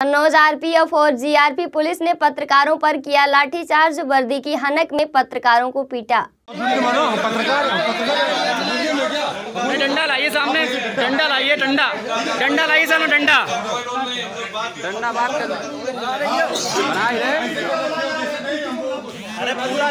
Kannauj RPF और GRP police ने पत्रकारों पर किया लाठीचार्ज। वर्दी की हनक में पत्रकारों को पीटा। डंडा लाइए सामने। डंडा लाइए डंडा। डंडा लाइए सामने डंडा। डंडा बात कर अरे पूरा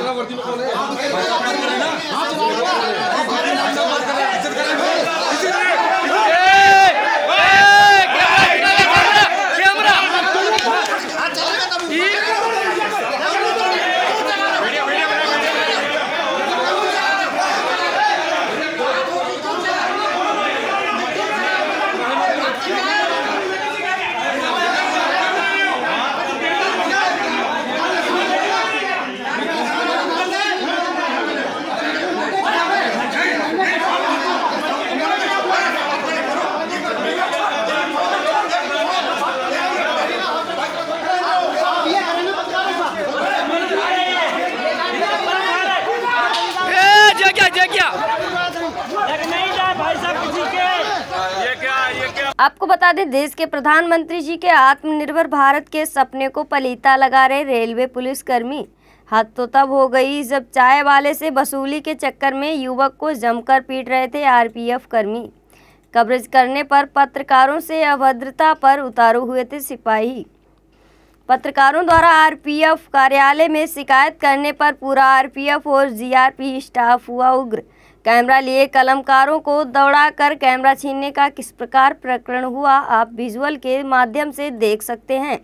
चला वर्दी में कौन है आपको बता दें, देश के प्रधानमंत्री जी के आत्मनिर्भर भारत के सपने को पलीता लगा रहे रेलवे पुलिस कर्मी हद तो तब हो गई जब चाय वाले से वसूली के चक्कर में युवक को जमकर पीट रहे थे आरपीएफ कर्मी। कवरेज करने पर पत्रकारों से अभद्रता पर उतारू हुए थे सिपाही। पत्रकारों द्वारा आरपीएफ कार्यालय में शिकायत करने पर पूरा आरपीएफ और जीआरपी स्टाफ हुआ उग्र। कैमरा लिए कलमकारों को दौड़ाकर कैमरा छीनने का किस प्रकार प्रकरण हुआ, आप विजुअल के माध्यम से देख सकते हैं।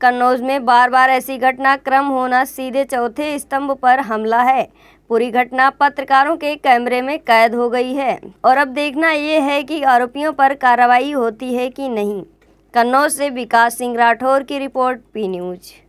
कन्नौज में बार बार ऐसी घटना, क्रम होना सीधे चौथे स्तंभ पर हमला है। पूरी घटना पत्रकारों के कैमरे में कैद हो गई है। और अब देखना ये है कि आरोपियों पर कार्रवाई होती है कि नहीं। कन्नौज से विकास सिंह राठौर की रिपोर्ट, पी न्यूज़।